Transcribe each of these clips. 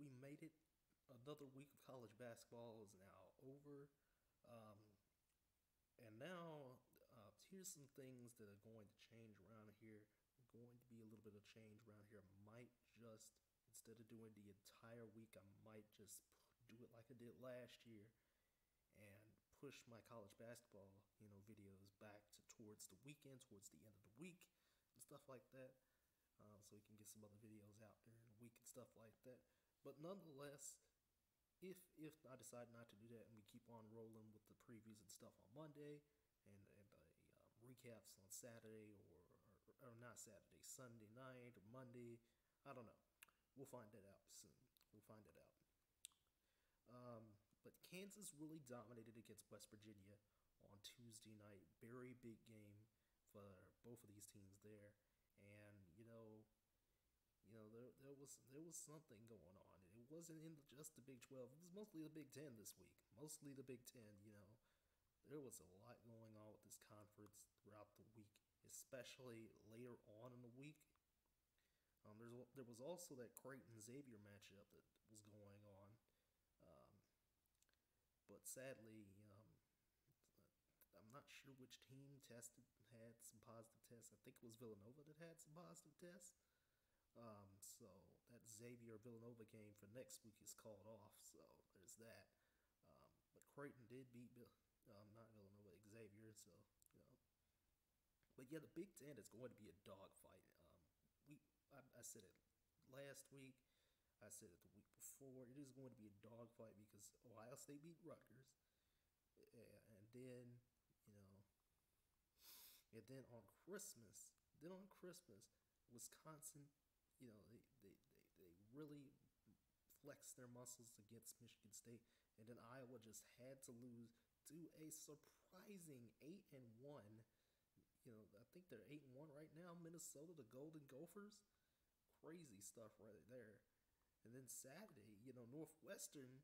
we made it. Another week of college basketball is now over. Um, and now, uh, here's some things that are going to change around here. Going to be a little bit of change around here. I Might just, instead of doing the entire week, I might just do it like I did last year and push my college basketball, you know, videos back to towards the weekend, towards the end of the week, and stuff like that. Uh, so we can get some other videos out during the week and stuff like that. But nonetheless, if if I decide not to do that and we keep on rolling with the previews and stuff on Monday and and uh, um, recaps on Saturday or, or, or not Saturday, Sunday night or Monday, I don't know. We'll find that out soon. We'll find it out. Um, but Kansas really dominated against West Virginia on Tuesday night. Very big game for both of these teams there, and you know, you know there there was there was something going on. Wasn't in just the Big Twelve. It was mostly the Big Ten this week. Mostly the Big Ten. You know, there was a lot going on with this conference throughout the week, especially later on in the week. Um, there's there was also that Creighton Xavier matchup that was going on. Um, but sadly, um, I'm not sure which team tested had some positive tests. I think it was Villanova that had some positive tests. Um, so Xavier Villanova game for next week is called off. So there's that. Um, but Creighton did beat um, not Villanova, Xavier. So you know. But yeah, the Big Ten is going to be a dogfight. Um, we I, I said it last week. I said it the week before. It is going to be a dogfight because Ohio State beat Rutgers, and then you know, and then on Christmas, then on Christmas, Wisconsin, you know, they, they really flexed their muscles against Michigan State, and then Iowa just had to lose to a surprising eight and one. You know, I think they're eight and one right now. Minnesota, the Golden Gophers, crazy stuff right there. And then Saturday, you know, Northwestern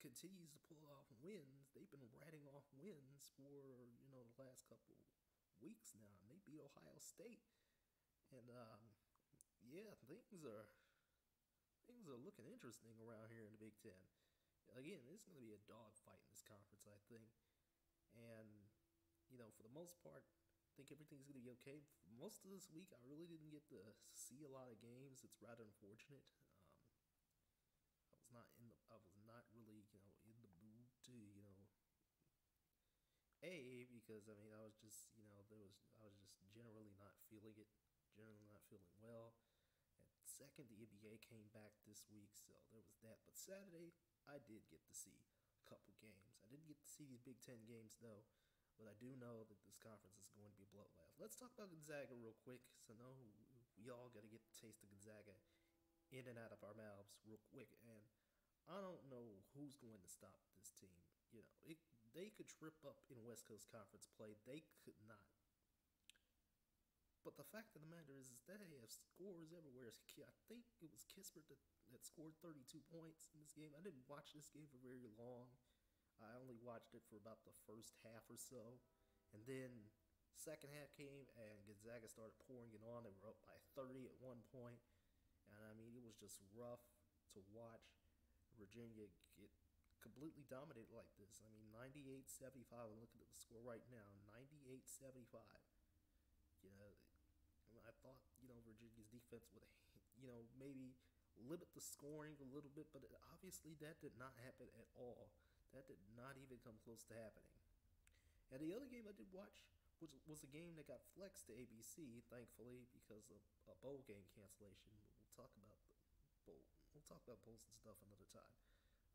continues to pull off wins. They've been ratting off wins for, you know, the last couple weeks now. And they beat Ohio State. And um, yeah, things are things are looking interesting around here in the Big Ten. Again, it's going to be a dogfight in this conference, I think. And, you know, for the most part, I think everything's going to be okay. Most of this week, I really didn't get to see a lot of games. It's rather unfortunate um, I was not in the I was not really, you know, in the mood to, you know A because I mean I was just, you know, there was I was just generally not feeling it, generally not feeling well. Second the NBA came back this week, so there was that. But Saturday I did get to see a couple games. I didn't get to see these Big Ten games though. But I do know that this conference is going to be a bloodbath. Let's talk about Gonzaga real quick. So, no, we all got to get the taste of Gonzaga in and out of our mouths real quick. And I don't know who's going to stop this team. You know, it, they could trip up in West Coast Conference play. They could not. Fact of the matter is, is they have scores everywhere. I think it was Kispert that, that scored 32 points in this game. I didn't watch this game for very long. I only watched it for about the first half or so. And then second half came and Gonzaga started pouring it on. They were up by 30 at one point. And I mean, it was just rough to watch Virginia get completely dominated like this. I mean, 98 75. I'm looking at the score right now 98 75. You know, I thought, you know, Virginia's defense would, you know, maybe limit the scoring a little bit, but obviously that did not happen at all. That did not even come close to happening. And the other game I did watch was, was a game that got flexed to ABC, thankfully, because of a bowl game cancellation. We'll talk about the bowl. We'll talk about bowls and stuff another time.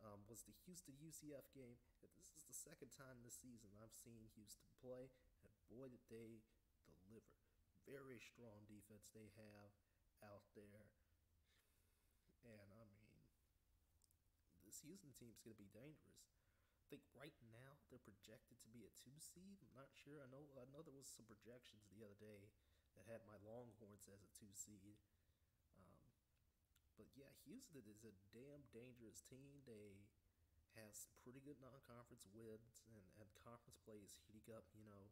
Um, was the Houston UCF game. This is the second time this season I've seen Houston play, and boy, did they deliver. Very strong defense they have out there. And I mean, this Houston team is going to be dangerous. I think right now they're projected to be a two seed. I'm not sure. I know I know there was some projections the other day that had my Longhorns as a two seed. Um, but yeah, Houston is a damn dangerous team. They have pretty good non-conference wins, and, and conference play is heating up. You know,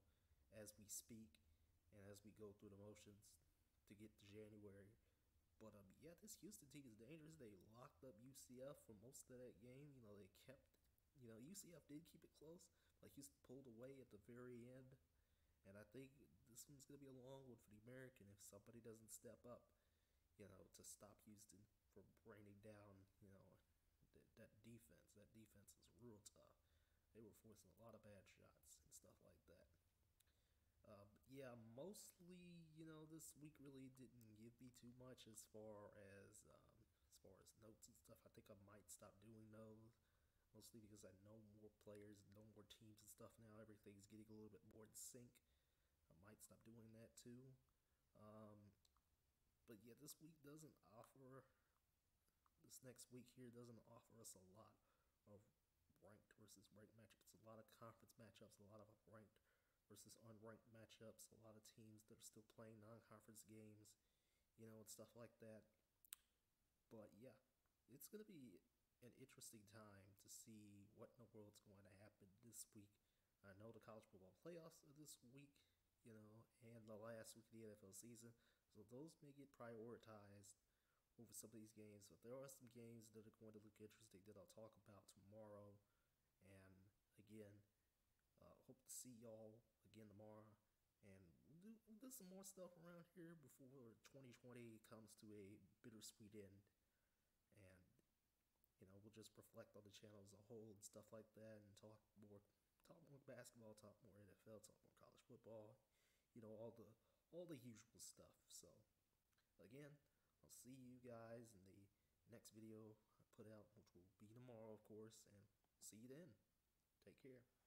as we speak, and as we go through the motions to get to January. But um, yeah, this Houston team is dangerous. They locked up UCF for most of that game. You know, they kept, you know, UCF did keep it close, but Houston pulled away at the very end. And I think this one's going to be a long one for the American if somebody doesn't step up, you know, to stop Houston from raining down, you know, that, that defense. That defense is real tough. They were forcing a lot of bad shots and stuff like that. Uh, yeah, mostly, you know, this week really didn't give me too much as far as um, as far as notes and stuff. I think I might stop doing those, mostly because I know more players, know more teams and stuff now. Everything's getting a little bit more in sync. I might stop doing that too. Um, but yeah, this week doesn't offer. This next week here doesn't offer us a lot of ranked versus ranked matchups. It's a lot of conference matchups, a lot of ranked versus unranked matchups, a lot of teams that are still playing non-conference games, you know, and stuff like that. But yeah, it's going to be an interesting time to see what in the world's going to happen this week. I know the college football playoffs are this week, you know, and the last week of the NFL season, so those may get prioritized over some of these games. But there are some games that are going to look interesting that I'll talk about tomorrow. And again, uh, hope to see y'all again tomorrow. And do, do some more stuff around here before 2020 comes to a bittersweet end. And, you know, we'll just reflect on the channel as a whole and stuff like that and talk more talk more basketball, talk more NFL, talk more college football, you know, all the all the usual stuff. So again, I'll see you guys in the next video I put out, which will be tomorrow, of course, and see you then. Take care.